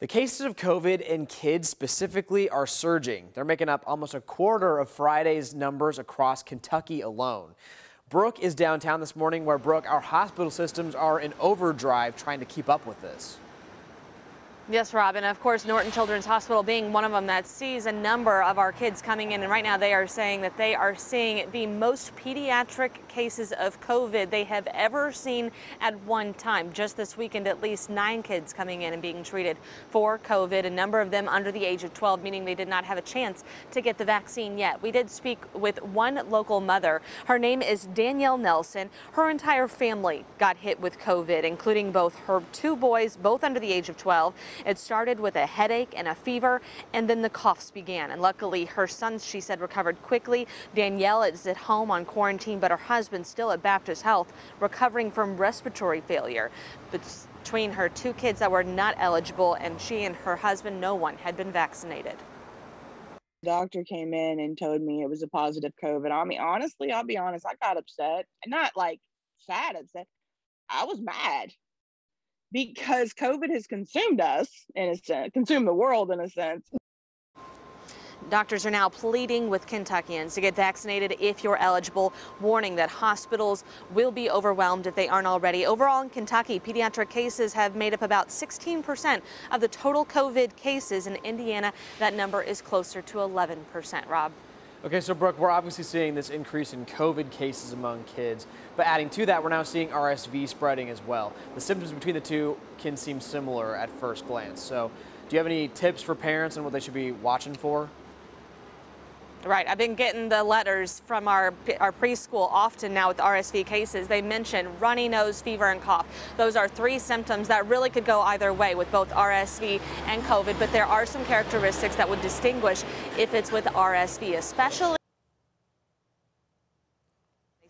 The cases of COVID in kids specifically are surging. They're making up almost a quarter of Friday's numbers across Kentucky alone. Brooke is downtown this morning where Brooke, our hospital systems are in overdrive trying to keep up with this. Yes, Robin. Of course, Norton Children's Hospital being one of them that sees a number of our kids coming in. And right now they are saying that they are seeing the most pediatric cases of COVID they have ever seen at one time. Just this weekend, at least nine kids coming in and being treated for COVID, a number of them under the age of 12, meaning they did not have a chance to get the vaccine yet. We did speak with one local mother. Her name is Danielle Nelson. Her entire family got hit with COVID, including both her two boys, both under the age of 12. It started with a headache and a fever, and then the coughs began. And luckily, her sons, she said, recovered quickly. Danielle is at home on quarantine, but her husband still at Baptist Health, recovering from respiratory failure. Between her two kids that were not eligible and she and her husband, no one had been vaccinated. doctor came in and told me it was a positive COVID. I mean, honestly, I'll be honest, I got upset. Not like sad upset. I was mad because COVID has consumed us in a sense, consumed the world in a sense. Doctors are now pleading with Kentuckians to get vaccinated if you're eligible, warning that hospitals will be overwhelmed if they aren't already. Overall in Kentucky, pediatric cases have made up about 16% of the total COVID cases. In Indiana, that number is closer to 11%. Rob. Okay, so Brooke, we're obviously seeing this increase in COVID cases among kids, but adding to that, we're now seeing RSV spreading as well. The symptoms between the two can seem similar at first glance. So, do you have any tips for parents on what they should be watching for? Right. I've been getting the letters from our, our preschool often now with RSV cases. They mention runny nose, fever, and cough. Those are three symptoms that really could go either way with both RSV and COVID, but there are some characteristics that would distinguish if it's with RSV, especially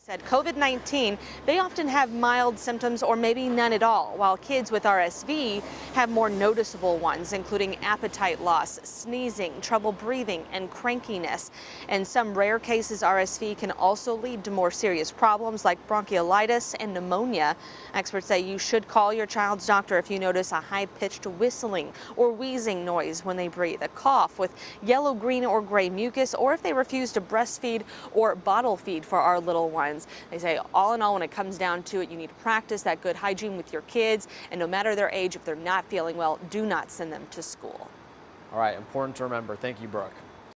said COVID-19, they often have mild symptoms or maybe none at all, while kids with RSV have more noticeable ones, including appetite loss, sneezing, trouble breathing, and crankiness. In some rare cases, RSV can also lead to more serious problems like bronchiolitis and pneumonia. Experts say you should call your child's doctor if you notice a high-pitched whistling or wheezing noise when they breathe, a cough with yellow, green, or gray mucus, or if they refuse to breastfeed or bottle feed for our little ones. They say all in all, when it comes down to it, you need to practice that good hygiene with your kids. And no matter their age, if they're not feeling well, do not send them to school. All right, important to remember. Thank you, Brooke.